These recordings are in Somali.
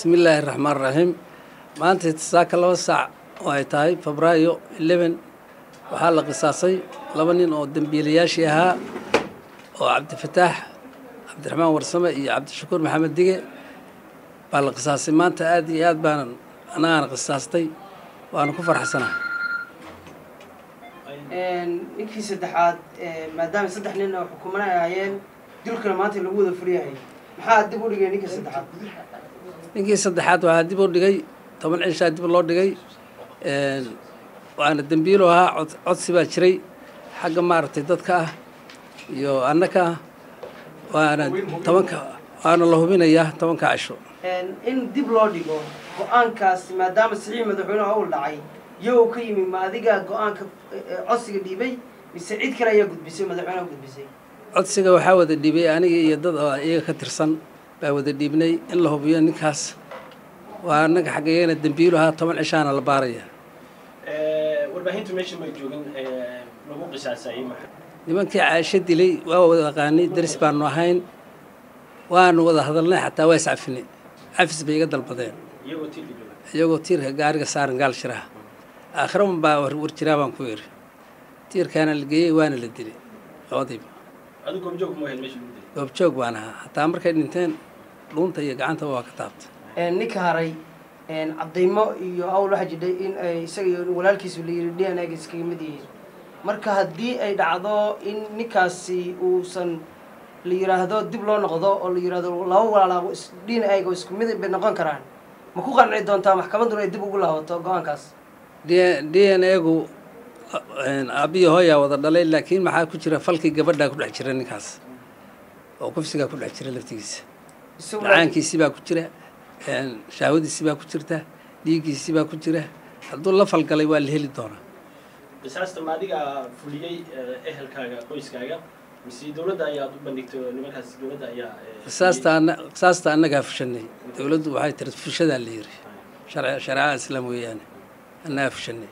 bismi illaahi raxmaan raxiim maanta saaka laba saac oo ay tahay febraayo eleven. Waxaa la qisaasay laba nin oo dembiilayaashii ahaa oo cabdifataax cabdiraxmaan warsame iyo cabdishakuur maxamed dige. Baa la qisaasay. Maanta aad iyo aad baanan anagaana qisaastay. Waana ku farxsanaha ninkii saddexaad maadaama saddex nin oo xukumana ay ahaayeen dilkana maanta lagu wada furyahay maxaa dib u dhigay ninkii saddexaad. Ninkii saddexaad waxaa dib u dhigay toban cishaa dib loo dhigay. Waana dembiilo ahaa cod codsi baa jiray xagga maaragtay dadka ah iyo annaka ah. Waana tobanka waana la hubinayaa tobanka cisho in dib loo dhigo go'aankaasi maadaama saxiix madaxweyneha ul dhacay iyagoo ka yimi ma adigaa go'aanka codsiga dhiibay mise cid kale ayaa gudbisay madaxweyneha gudbisay codsiga waxaa wada dhiibay aniga iyo dad oo iyaga ka tirsan baa wada dhiibnay in la hubiyo ninkaas. Waa annaga xaggayagana dembiilu ahaa toban cishaana la baaraya nimankii caasho dilay waa wada aqaanay daris baanu ahayn waanu wada hadalnay xataa waa iscafinay cafis bay iga dalbadeen. Iyagoo tiirka gaariga saaran gaal shiraha. Aakhiraban baa war jiraa baan ku yidhi tiirkaana la geeyey waana la dilay. Labadiiba goobjoog baan ahaa. Hataa markay dhinteen dhuunta iyo gacantaba waa ka taabtay. Ninka haray cadaymo iyo hawl waxaa jidhay in ay isaga iyo walaalkiisu la yidhi d n a ga iskaga mid yihiin marka haddii ay dhacdo in ninkaasi uusan la yidhaahdo dib loo noqdo oo la yidhaahdo laba walaalaabo d n a ga isku mid bay noqon karaan ma ku qanci doontaa maxkamadduna ay dib ugu laabato go'aankaas? D n a-gu aabiyo hooyaa wada dhalay laakiin maxaa ku jira? Falkii gabadhaa ku dhex jira ninkaas. Oo kufsigaa ku dhex jira laftigiisa. Isagu dhacaankiisii baa ku jira shahwadiisii baa ku jirta dhiiggiisii baa ku jira. Hadduu la falgalay waa la heli doonaa. Qisaasta ma adigaa fuliyey ehelkaaga qoyskaaga? Mise dowladda ayaad u bandhigtay oo nimankaas dowladda ayaa qisaasta anna qisaasta annagaa fushanay dowladdu waxay tiri fushadaa la yiri. Sharci shareecada islaam weeyaane. Annagaa fushanay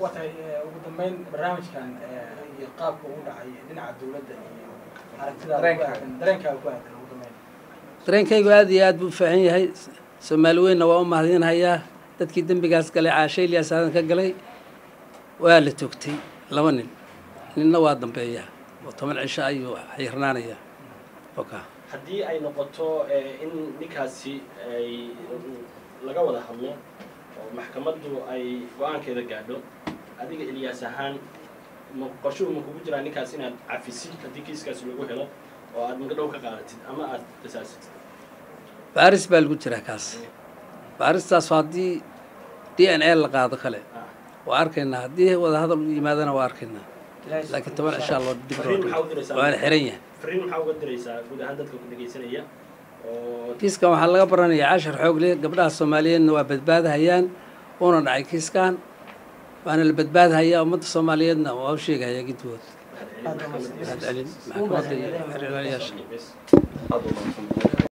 waa tahay ugu dambeyn barnaamijkan iyo qaabka uu dhacay dhinaca dowladda iyo aragtidaada ku aadan dareenkaaga ku aadan ugu dambeyn. Dareenkaygu aad iyo aad buu u faahan yahay. Soomaali weynna waa u mahadinhayaa dadkii dembigaas galay caashe ilyaas aadan ka galay waa la toogtay laba nin. Ninna waa dambeeyaa oo toban cisho ayuu xirnaanayaa. Oka haddii ay noqoto in ninkaasi ay laga wada hadlo maxkamaddu ay go'aankeeda gaadho. Adiga ilyaas ahaan qorshuhu ma kugu jiraa ninkaas inaad cafisid haddii kiiskaasi lagu helo oo aad magadhow ka qaadatid ama aad qisaasatid baaris baa lagu jiraa kaas. Baaristaas haddii d n a la qaado kale. Waa arkaynaa haddii wadahadal u yimaadana waa arkaynaa laakiin toban cishaa loo dib waana xiran yahay. Fariin maxaa uga diraysaa guud ahaan dadka ku dhegaysanaya kiiskan waxaa laga baranayaa cashar xoog leh gabdhaha soomaaliyeedna waa badbaadahayaan uuna dhacay kiiskan waana la badbaadahayaa ummadda soomaaliyeedna waa u sheegahayaa gidgood mahadcelin maxkamadda. iyo xiriirlayaasha.